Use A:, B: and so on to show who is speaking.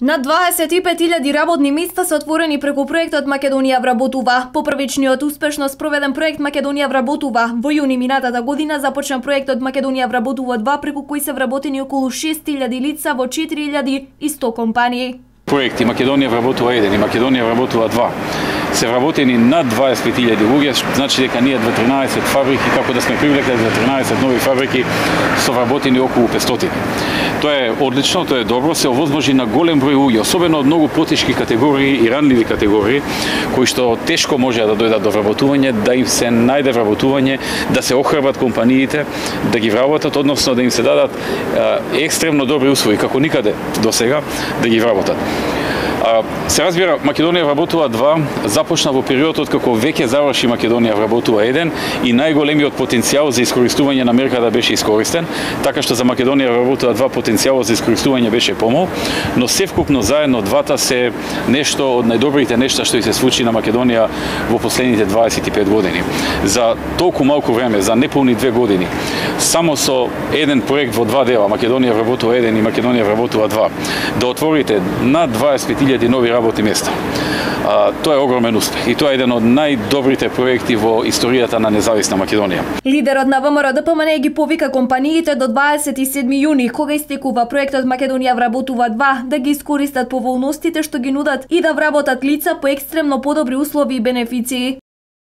A: На 25.000 работни места се отворени преку проектот Македонија вработува. По првичниот успешно спроведен проект Македонија вработува, во јуни минатата година започна проектот Македонија вработува 2 преку кој се вработени околу 6.000 лица во 4.100 компании.
B: Проекти Македонија вработува 1 и Македонија вработува 2 се вработени над 25.000 луѓе, значи дека ние 13 фабрики, како да сме привлекле 13 нови фабрики, со вработени околу 500. Тоа е одлично, тоа е добро, се овозможи на голем број луѓе, особено од многу потешки категории и ранливи категории, кои што тешко може да дојдат до вработување, да им се најде вработување, да се охрабат компаниите, да ги вработат, односно да им се дадат екстремно добри услови, како никаде до сега, да ги вработат. Се разбира, Македонија вработува два. започна во периодот како веќе заврши Македонија вработува еден и најголемиот потенцијал за искористување на мерката да беше искористен, така што за Македонија вработува два потенцијал за искористување беше помал, но севкупно заедно двата се нешто од најдобрите нешта што и се случи на Македонија во последните 25 години. За толку малку време, за неполни две години, само со еден проект во два дела, Македонија вработува еден и Македонија вработува два да отворите над 25 000 нови работни места. А, тоа е огромен успех и тоа е еден од најдобрите проекти во историјата на независна Македонија.
A: Лидерот на ВМРО ДПМН ги повика компаниите до 27 јуни, кога истекува проектот Македонија вработува 2, да ги искористат поволностите што ги нудат и да вработат лица по екстремно подобри услови и бенефиции.